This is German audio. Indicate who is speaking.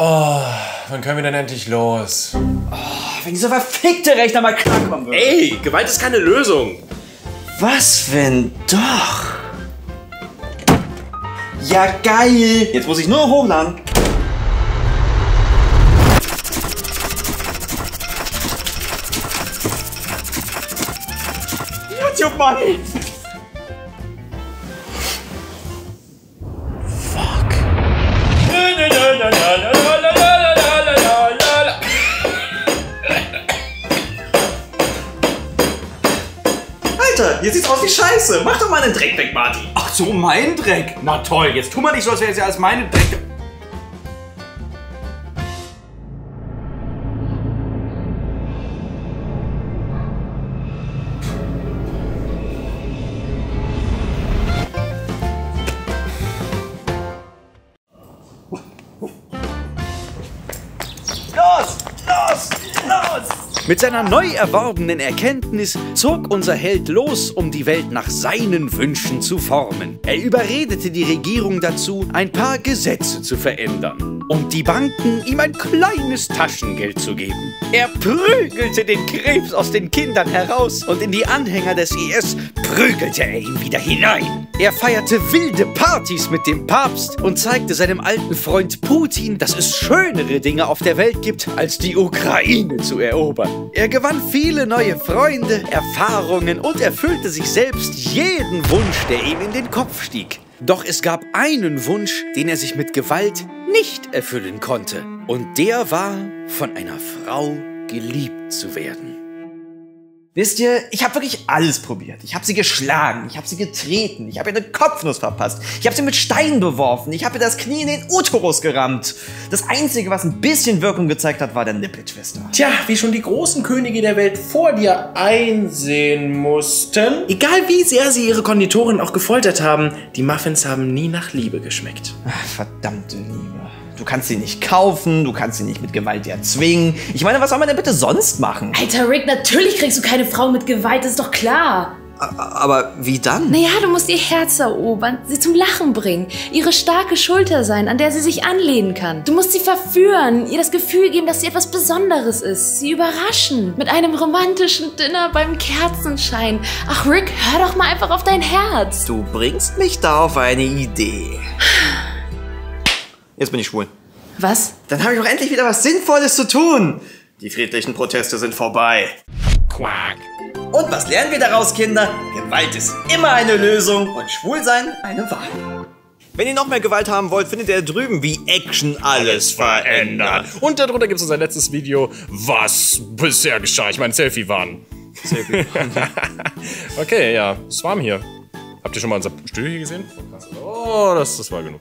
Speaker 1: Oh, wann können wir denn endlich los?
Speaker 2: Wenn dieser verfickte Rechner mal klarkommen würde.
Speaker 3: Ey, Gewalt ist keine Lösung.
Speaker 2: Was, wenn doch? Ja, geil. Jetzt muss ich nur hochladen. YouTube, Mann. Alter, hier sieht's aus wie Scheiße. Mach doch mal einen Dreck weg, Marty.
Speaker 4: Ach so, mein Dreck. Na toll, jetzt tu mal nicht so, als wäre es ja alles meine Dreck.
Speaker 5: Mit seiner neu erworbenen Erkenntnis zog unser Held los, um die Welt nach seinen Wünschen zu formen. Er überredete die Regierung dazu, ein paar Gesetze zu verändern und die Banken ihm ein kleines Taschengeld zu geben. Er prügelte den Krebs aus den Kindern heraus und in die Anhänger des IS prügelte er ihn wieder hinein. Er feierte wilde Partys mit dem Papst und zeigte seinem alten Freund Putin, dass es schönere Dinge auf der Welt gibt, als die Ukraine zu erobern. Er gewann viele neue Freunde, Erfahrungen und erfüllte sich selbst jeden Wunsch, der ihm in den Kopf stieg. Doch es gab einen Wunsch, den er sich mit Gewalt nicht erfüllen konnte. Und der war, von einer Frau geliebt zu werden.
Speaker 2: Wisst ihr, ich habe wirklich alles probiert. Ich habe sie geschlagen, ich habe sie getreten, ich habe ihr eine Kopfnuss verpasst, ich habe sie mit Steinen beworfen, ich habe ihr das Knie in den Uterus gerammt. Das Einzige, was ein bisschen Wirkung gezeigt hat, war der Nippeltwister.
Speaker 3: Tja, wie schon die großen Könige der Welt vor dir einsehen mussten. Egal wie sehr sie ihre Konditoren auch gefoltert haben, die Muffins haben nie nach Liebe geschmeckt.
Speaker 2: Ach, verdammte Liebe. Du kannst sie nicht kaufen, du kannst sie nicht mit Gewalt erzwingen. Ich meine, was soll man denn bitte sonst machen?
Speaker 6: Alter Rick, natürlich kriegst du keine Frau mit Gewalt, das ist doch klar.
Speaker 2: Aber wie dann?
Speaker 6: Naja, du musst ihr Herz erobern, sie zum Lachen bringen, ihre starke Schulter sein, an der sie sich anlehnen kann. Du musst sie verführen, ihr das Gefühl geben, dass sie etwas Besonderes ist, sie überraschen. Mit einem romantischen Dinner beim Kerzenschein. Ach Rick, hör doch mal einfach auf dein Herz.
Speaker 2: Du bringst mich da auf eine Idee. Jetzt bin ich schwul.
Speaker 6: Was?
Speaker 2: Dann habe ich doch endlich wieder was Sinnvolles zu tun. Die friedlichen Proteste sind vorbei.
Speaker 3: Quack.
Speaker 2: Und was lernen wir daraus, Kinder? Gewalt ist immer eine Lösung und Schwulsein eine Wahl. Wenn ihr noch mehr Gewalt haben wollt, findet ihr drüben, wie Action alles verändert.
Speaker 1: Und darunter gibt es unser letztes Video, was bisher geschah. Ich meine, Selfie waren.
Speaker 2: Selfie.
Speaker 1: okay, ja, es warm hier. Habt ihr schon mal unser Studio hier gesehen? Oh, das, das war genug.